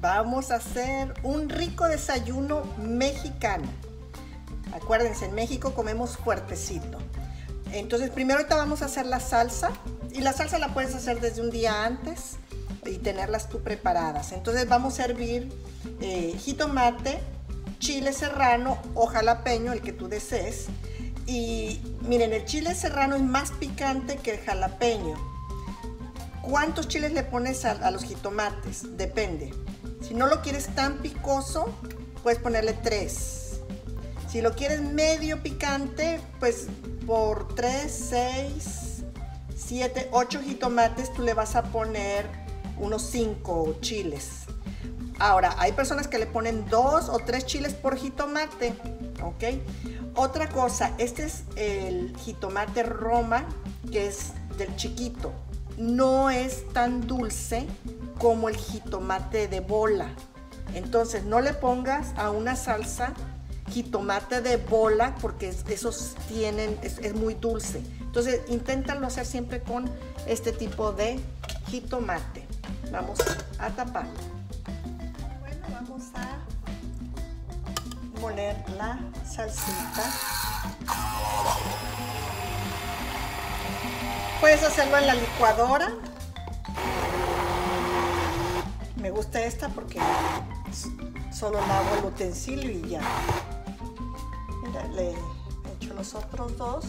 vamos a hacer un rico desayuno mexicano. Acuérdense, en México comemos fuertecito. Entonces, primero ahorita vamos a hacer la salsa. Y la salsa la puedes hacer desde un día antes y tenerlas tú preparadas. Entonces vamos a hervir eh, jitomate, chile serrano o jalapeño, el que tú desees. Y miren, el chile serrano es más picante que el jalapeño. ¿Cuántos chiles le pones a, a los jitomates? Depende. Si no lo quieres tan picoso, puedes ponerle tres. Si lo quieres medio picante, pues por 3, 6, 7, 8 jitomates tú le vas a poner unos 5 chiles. Ahora, hay personas que le ponen 2 o 3 chiles por jitomate, ¿ok? Otra cosa, este es el jitomate Roma, que es del chiquito. No es tan dulce como el jitomate de bola. Entonces, no le pongas a una salsa jitomate de bola porque esos tienen, es, es muy dulce. Entonces, inténtalo hacer siempre con este tipo de jitomate. Vamos a tapar. Bueno, vamos a moler la salsita. Puedes hacerlo en la licuadora. Me gusta esta porque solo lavo el utensilio y ya. Mira, le echo los otros dos.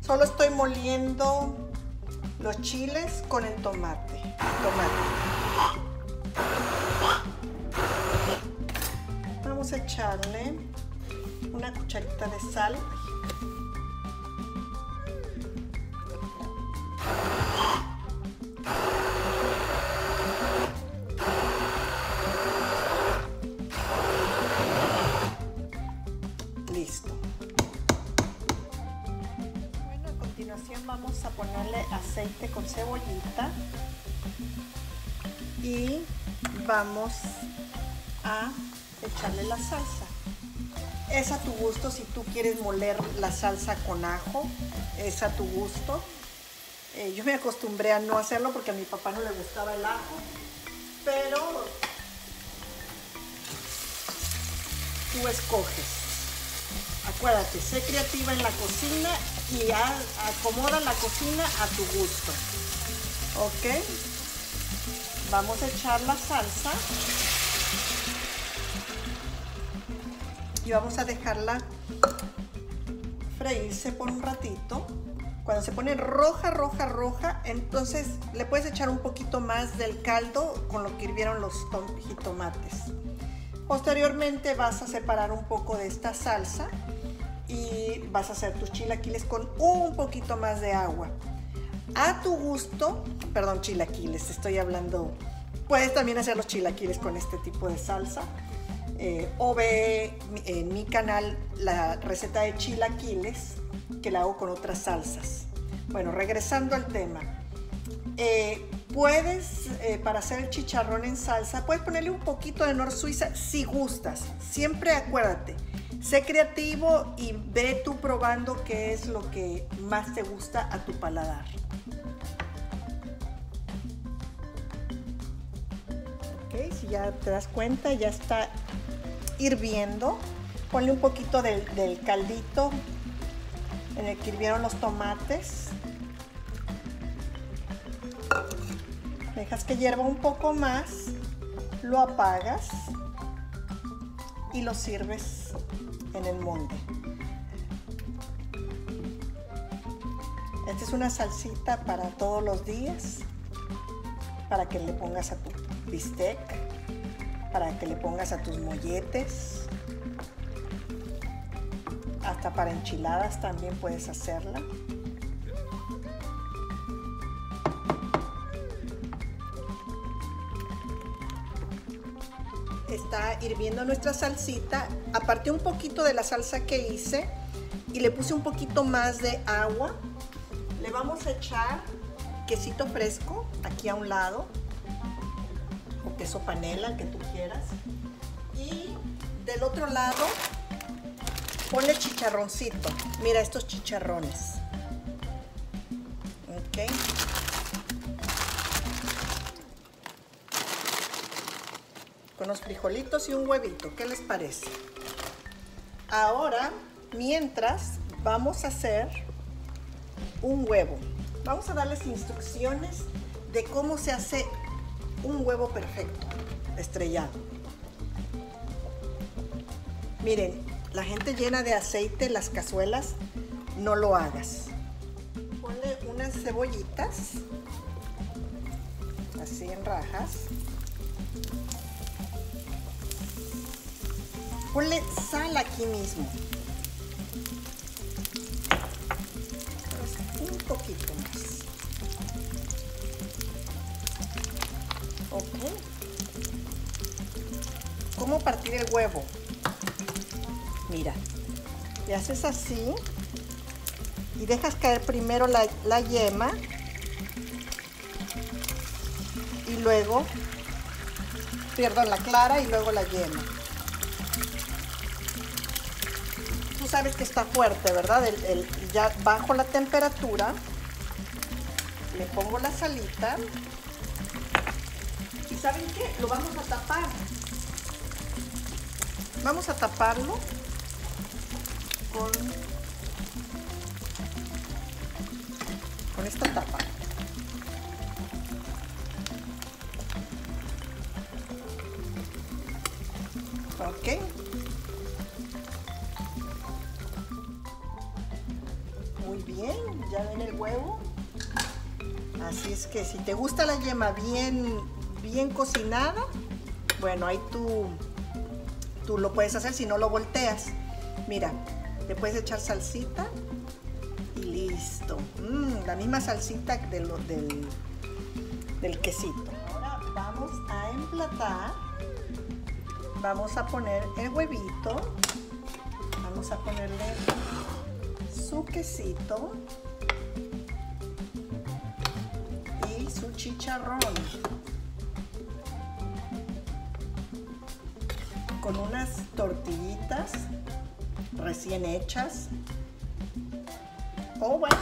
Solo estoy moliendo los chiles con el tomate. tomate. Vamos a echarle una cucharita de sal. Y vamos a echarle la salsa. Es a tu gusto si tú quieres moler la salsa con ajo, es a tu gusto. Eh, yo me acostumbré a no hacerlo porque a mi papá no le gustaba el ajo, pero tú escoges. Acuérdate, sé creativa en la cocina y acomoda la cocina a tu gusto. ¿Ok? Vamos a echar la salsa y vamos a dejarla freírse por un ratito. Cuando se pone roja, roja, roja, entonces le puedes echar un poquito más del caldo con lo que hirvieron los jitomates. Posteriormente vas a separar un poco de esta salsa y vas a hacer tus chilaquiles con un poquito más de agua. A tu gusto, perdón, chilaquiles, estoy hablando, puedes también hacer los chilaquiles con este tipo de salsa. Eh, o ve en mi canal la receta de chilaquiles que la hago con otras salsas. Bueno, regresando al tema. Eh, puedes, eh, para hacer el chicharrón en salsa, puedes ponerle un poquito de nor suiza si gustas. Siempre acuérdate, sé creativo y ve tú probando qué es lo que más te gusta a tu paladar. Si ya te das cuenta, ya está hirviendo. Ponle un poquito del caldito en el que hirvieron los tomates. Dejas que hierva un poco más, lo apagas y lo sirves en el molde. Esta es una salsita para todos los días, para que le pongas a tu bistec, para que le pongas a tus molletes, hasta para enchiladas también puedes hacerla. Está hirviendo nuestra salsita. Aparté un poquito de la salsa que hice y le puse un poquito más de agua. Le vamos a echar quesito fresco aquí a un lado queso panela, el que tú quieras. Y del otro lado ponle chicharroncito. Mira estos chicharrones. Ok. con los frijolitos y un huevito. ¿Qué les parece? Ahora, mientras, vamos a hacer un huevo. Vamos a darles instrucciones de cómo se hace un huevo perfecto, estrellado. Miren, la gente llena de aceite las cazuelas, no lo hagas. Ponle unas cebollitas, así en rajas. Ponle sal aquí mismo. Un poquito más. ¿Cómo partir el huevo? Mira, le haces así y dejas caer primero la, yema y luego, perdón, la clara y luego la yema. Tú sabes que está fuerte, ¿verdad? El, ya bajo la temperatura, le pongo la salita y ¿saben qué? Lo vamos a tapar. Vamos a taparlo con, esta tapa. Ok. Muy bien, ya ven el huevo. Así es que si te gusta la yema bien, bien cocinada, bueno, ahí tú, tú lo puedes hacer si no lo volteas. Mira, le puedes echar salsita y listo. Mm, la misma salsita de del, del quesito. Ahora vamos a emplatar. Vamos a poner el huevito. Vamos a ponerle su quesito y su chicharrón. Con unas tortillitas recién hechas. O bueno,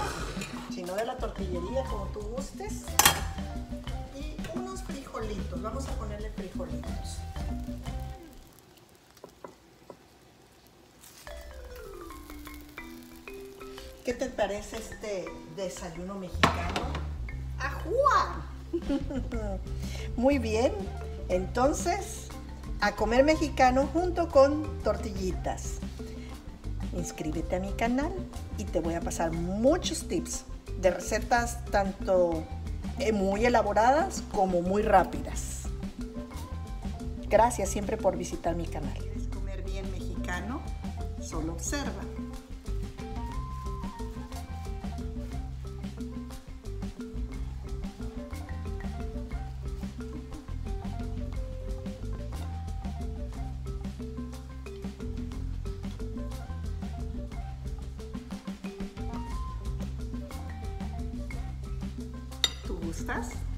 si no de la tortillería, como tú gustes. Y unos frijolitos. Vamos a ponerle frijolitos. ¿Qué te parece este desayuno mexicano? ¡Ajúa! Muy bien. Entonces, a comer mexicano junto con tortillitas. Inscríbete a mi canal y te voy a pasar muchos tips de recetas tanto eh, muy elaboradas como muy rápidas. Gracias siempre por visitar mi canal. ¿Quieres comer bien mexicano? Solo observa. ¿Tú gustas?